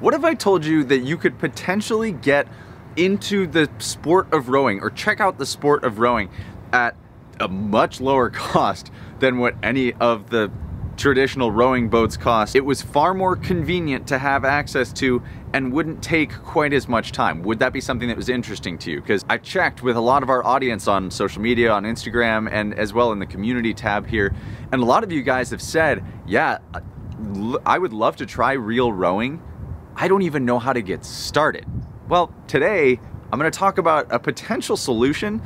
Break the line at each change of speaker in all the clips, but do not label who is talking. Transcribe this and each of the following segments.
What if I told you that you could potentially get into the sport of rowing or check out the sport of rowing at a much lower cost than what any of the traditional rowing boats cost. It was far more convenient to have access to and wouldn't take quite as much time. Would that be something that was interesting to you? Because I checked with a lot of our audience on social media, on Instagram, and as well in the community tab here, and a lot of you guys have said, yeah, I would love to try real rowing. I don't even know how to get started. Well, today I'm gonna talk about a potential solution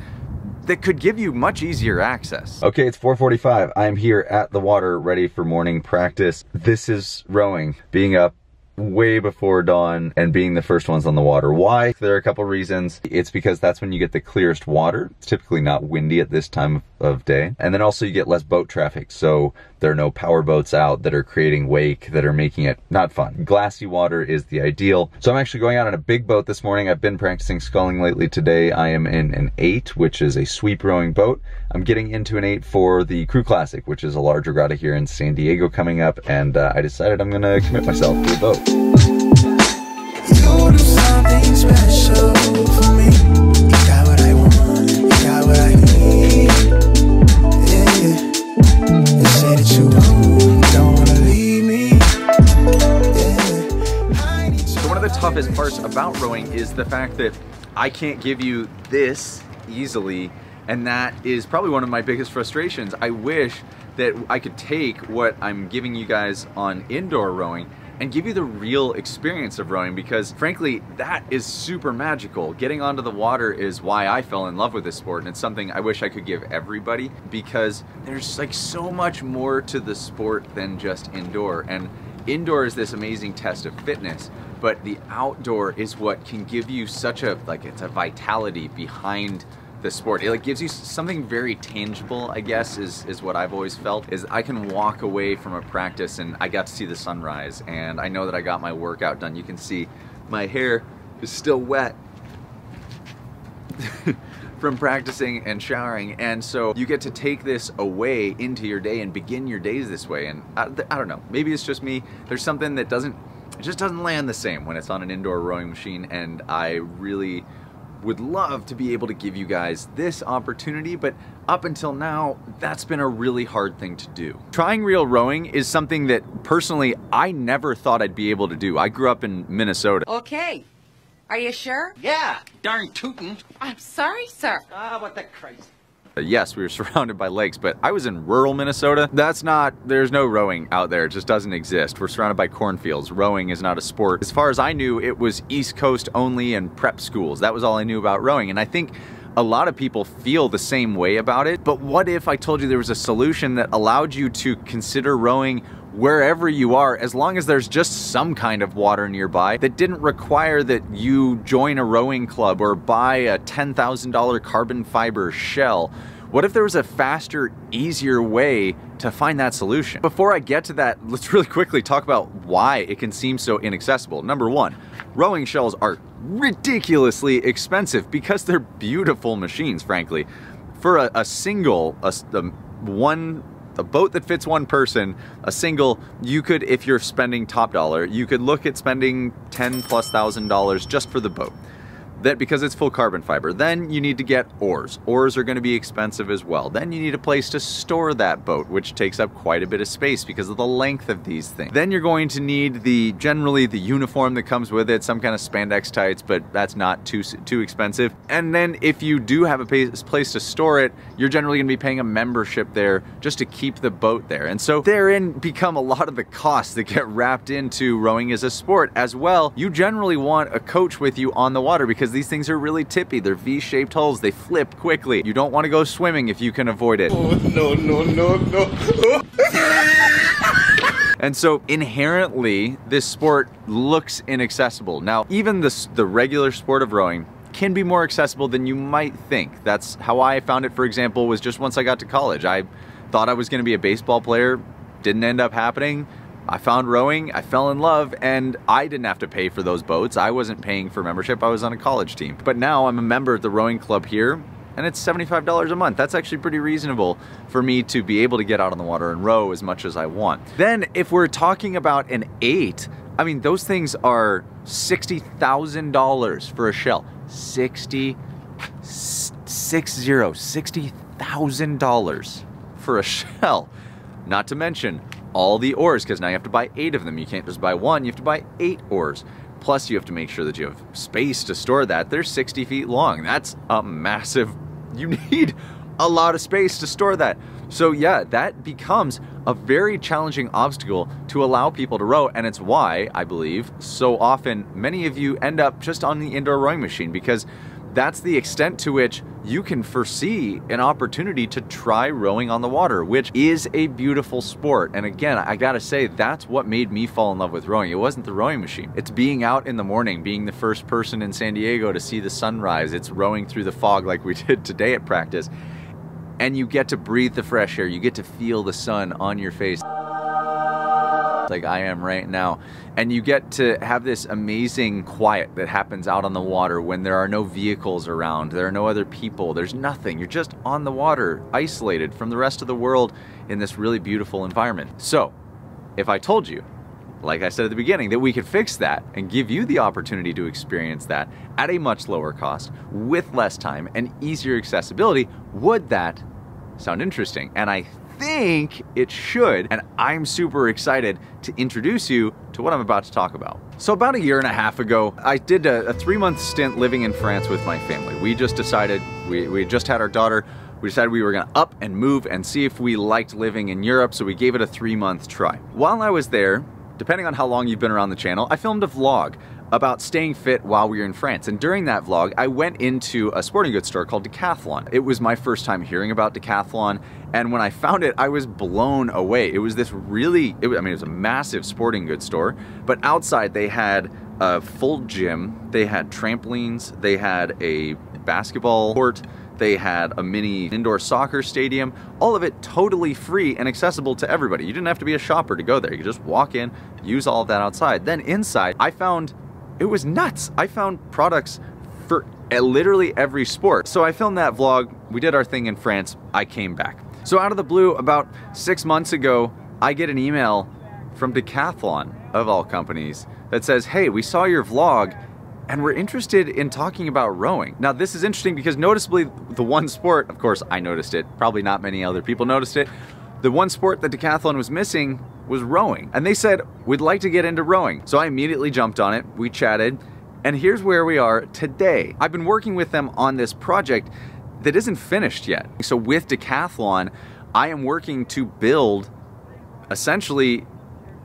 that could give you much easier access. Okay, it's 4.45. I'm here at the water ready for morning practice. This is rowing, being up way before dawn and being the first ones on the water. Why? There are a couple reasons. It's because that's when you get the clearest water. It's typically not windy at this time of day. And then also you get less boat traffic. So there are no power boats out that are creating wake that are making it not fun. Glassy water is the ideal. So I'm actually going out on a big boat this morning. I've been practicing sculling lately. Today I am in an eight, which is a sweep rowing boat. I'm getting into an eight for the Crew Classic, which is a large regatta here in San Diego coming up. And uh, I decided I'm gonna commit myself to a boat. So one of the toughest parts about rowing is the fact that I can't give you this easily and that is probably one of my biggest frustrations. I wish that I could take what I'm giving you guys on indoor rowing and give you the real experience of rowing because frankly that is super magical. Getting onto the water is why I fell in love with this sport and it's something I wish I could give everybody because there's like so much more to the sport than just indoor and indoor is this amazing test of fitness but the outdoor is what can give you such a like it's a vitality behind the sport. It like gives you something very tangible, I guess, is, is what I've always felt, is I can walk away from a practice and I got to see the sunrise and I know that I got my workout done. You can see my hair is still wet from practicing and showering and so you get to take this away into your day and begin your days this way and I, I don't know, maybe it's just me. There's something that doesn't it just doesn't land the same when it's on an indoor rowing machine and I really would love to be able to give you guys this opportunity, but up until now, that's been a really hard thing to do. Trying real rowing is something that personally I never thought I'd be able to do. I grew up in Minnesota.
Okay. Are you sure?
Yeah, darn tootin'.
I'm sorry, sir.
Ah, what the Christ.
Uh, yes, we were surrounded by lakes, but I was in rural Minnesota. That's not, there's no rowing out there. It just doesn't exist. We're surrounded by cornfields. Rowing is not a sport. As far as I knew, it was East Coast only and prep schools. That was all I knew about rowing. And I think a lot of people feel the same way about it. But what if I told you there was a solution that allowed you to consider rowing wherever you are, as long as there's just some kind of water nearby that didn't require that you join a rowing club or buy a $10,000 carbon fiber shell. What if there was a faster, easier way to find that solution? Before I get to that, let's really quickly talk about why it can seem so inaccessible. Number one, rowing shells are ridiculously expensive because they're beautiful machines, frankly. For a, a single, a, a one a boat that fits one person, a single, you could, if you're spending top dollar, you could look at spending 10 plus thousand dollars just for the boat that because it's full carbon fiber. Then you need to get oars. Oars are going to be expensive as well. Then you need a place to store that boat, which takes up quite a bit of space because of the length of these things. Then you're going to need the generally the uniform that comes with it, some kind of spandex tights, but that's not too too expensive. And then if you do have a place to store it, you're generally going to be paying a membership there just to keep the boat there. And so therein become a lot of the costs that get wrapped into rowing as a sport as well. You generally want a coach with you on the water because these things are really tippy. They're V-shaped hulls. They flip quickly. You don't want to go swimming if you can avoid it.
Oh, no, no, no, no.
And so inherently, this sport looks inaccessible. Now, even the, the regular sport of rowing can be more accessible than you might think. That's how I found it, for example, was just once I got to college. I thought I was gonna be a baseball player, didn't end up happening. I found rowing, I fell in love, and I didn't have to pay for those boats. I wasn't paying for membership, I was on a college team. But now I'm a member of the rowing club here, and it's $75 a month. That's actually pretty reasonable for me to be able to get out on the water and row as much as I want. Then if we're talking about an eight, I mean, those things are $60,000 for a shell. 60, six zero, $60,000 for a shell. Not to mention all the oars, because now you have to buy eight of them. You can't just buy one, you have to buy eight oars. Plus, you have to make sure that you have space to store that. They're 60 feet long. That's a massive, you need a lot of space to store that. So yeah, that becomes a very challenging obstacle to allow people to row. And it's why, I believe, so often many of you end up just on the indoor rowing machine because that's the extent to which you can foresee an opportunity to try rowing on the water, which is a beautiful sport. And again, I gotta say, that's what made me fall in love with rowing. It wasn't the rowing machine. It's being out in the morning, being the first person in San Diego to see the sunrise. It's rowing through the fog like we did today at practice. And you get to breathe the fresh air. You get to feel the sun on your face like I am right now. And you get to have this amazing quiet that happens out on the water when there are no vehicles around, there are no other people, there's nothing. You're just on the water, isolated from the rest of the world in this really beautiful environment. So, if I told you, like I said at the beginning, that we could fix that and give you the opportunity to experience that at a much lower cost, with less time and easier accessibility, would that sound interesting? And I think it should, and I'm super excited to introduce you to what I'm about to talk about. So about a year and a half ago, I did a, a three month stint living in France with my family. We just decided, we, we just had our daughter, we decided we were gonna up and move and see if we liked living in Europe, so we gave it a three month try. While I was there, depending on how long you've been around the channel, I filmed a vlog about staying fit while we were in France. And during that vlog, I went into a sporting goods store called Decathlon. It was my first time hearing about Decathlon. And when I found it, I was blown away. It was this really, was, I mean, it was a massive sporting goods store, but outside they had a full gym, they had trampolines, they had a basketball court, they had a mini indoor soccer stadium, all of it totally free and accessible to everybody. You didn't have to be a shopper to go there. You could just walk in, use all of that outside. Then inside, I found it was nuts. I found products for eh, literally every sport. So I filmed that vlog. We did our thing in France. I came back. So out of the blue, about six months ago, I get an email from Decathlon, of all companies, that says, hey, we saw your vlog and we're interested in talking about rowing. Now this is interesting because noticeably the one sport, of course I noticed it, probably not many other people noticed it, the one sport that Decathlon was missing was rowing. And they said, we'd like to get into rowing. So I immediately jumped on it, we chatted, and here's where we are today. I've been working with them on this project that isn't finished yet. So with Decathlon, I am working to build essentially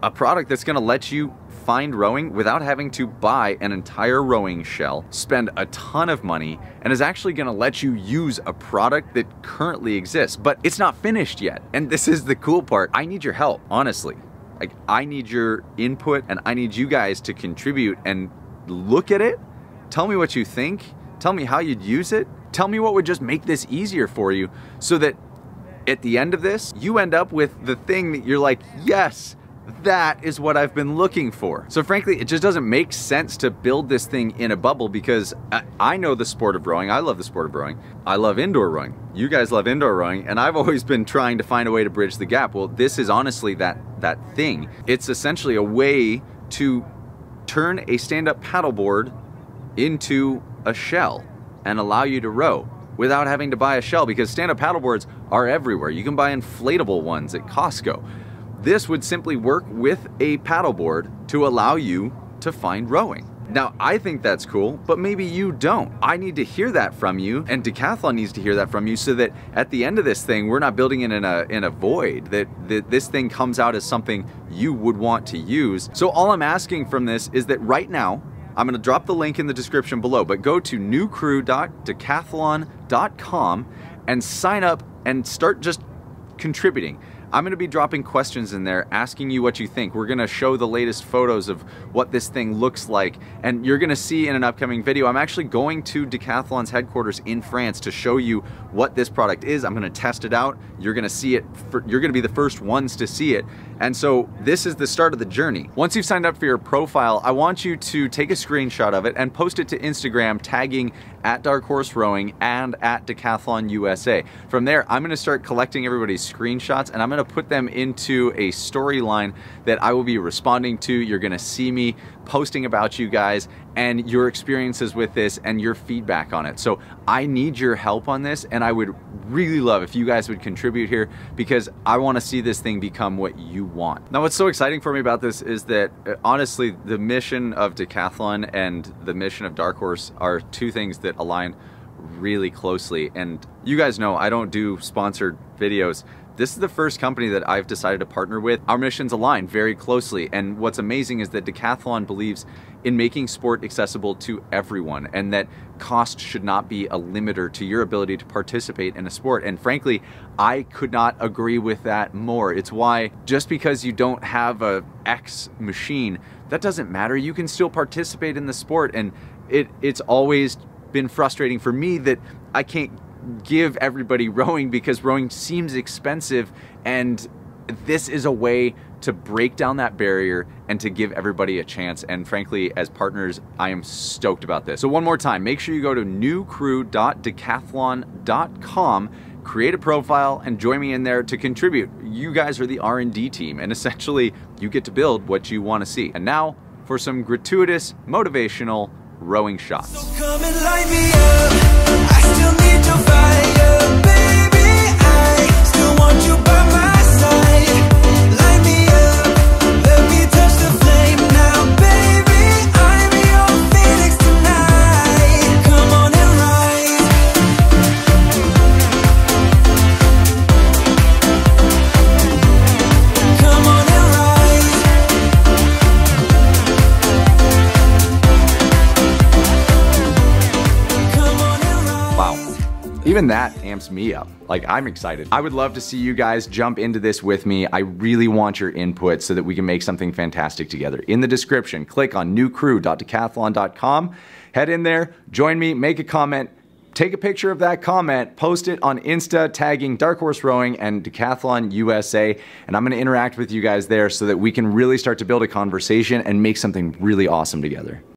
a product that's gonna let you find rowing without having to buy an entire rowing shell, spend a ton of money, and is actually gonna let you use a product that currently exists, but it's not finished yet. And this is the cool part. I need your help, honestly. Like, I need your input and I need you guys to contribute and look at it, tell me what you think, tell me how you'd use it, tell me what would just make this easier for you so that at the end of this, you end up with the thing that you're like, yes, that is what I've been looking for. So frankly, it just doesn't make sense to build this thing in a bubble because I know the sport of rowing. I love the sport of rowing. I love indoor rowing. You guys love indoor rowing and I've always been trying to find a way to bridge the gap. Well, this is honestly that that thing. It's essentially a way to turn a stand-up paddleboard into a shell and allow you to row without having to buy a shell because stand-up paddleboards are everywhere. You can buy inflatable ones at Costco. This would simply work with a paddleboard to allow you to find rowing. Now, I think that's cool, but maybe you don't. I need to hear that from you, and Decathlon needs to hear that from you so that at the end of this thing, we're not building it in a, in a void, that, that this thing comes out as something you would want to use. So all I'm asking from this is that right now, I'm gonna drop the link in the description below, but go to newcrew.decathlon.com and sign up and start just contributing. I'm gonna be dropping questions in there asking you what you think. We're gonna show the latest photos of what this thing looks like and you're gonna see in an upcoming video, I'm actually going to Decathlon's headquarters in France to show you what this product is. I'm gonna test it out. You're gonna see it, for, you're gonna be the first ones to see it. And so this is the start of the journey. Once you've signed up for your profile, I want you to take a screenshot of it and post it to Instagram tagging at Dark Horse Rowing and at Decathlon USA. From there, I'm gonna start collecting everybody's screenshots and I'm gonna put them into a storyline that I will be responding to. You're gonna see me posting about you guys and your experiences with this and your feedback on it. So I need your help on this and I would really love if you guys would contribute here because I wanna see this thing become what you want. Now what's so exciting for me about this is that uh, honestly, the mission of Decathlon and the mission of Dark Horse are two things that align really closely. And you guys know I don't do sponsored videos. This is the first company that I've decided to partner with. Our missions align very closely. And what's amazing is that Decathlon believes in making sport accessible to everyone and that cost should not be a limiter to your ability to participate in a sport. And frankly, I could not agree with that more. It's why just because you don't have a X machine, that doesn't matter. You can still participate in the sport and it, it's always been frustrating for me that I can't give everybody rowing because rowing seems expensive and this is a way to break down that barrier and to give everybody a chance. And frankly, as partners, I am stoked about this. So one more time, make sure you go to newcrew.decathlon.com, create a profile and join me in there to contribute. You guys are the R&D team and essentially you get to build what you want to see. And now for some gratuitous, motivational rowing shots. So even that amps me up. Like I'm excited. I would love to see you guys jump into this with me. I really want your input so that we can make something fantastic together. In the description, click on newcrew.decathlon.com. Head in there, join me, make a comment, take a picture of that comment, post it on Insta, tagging Dark Horse Rowing and Decathlon USA, and I'm gonna interact with you guys there so that we can really start to build a conversation and make something really awesome together.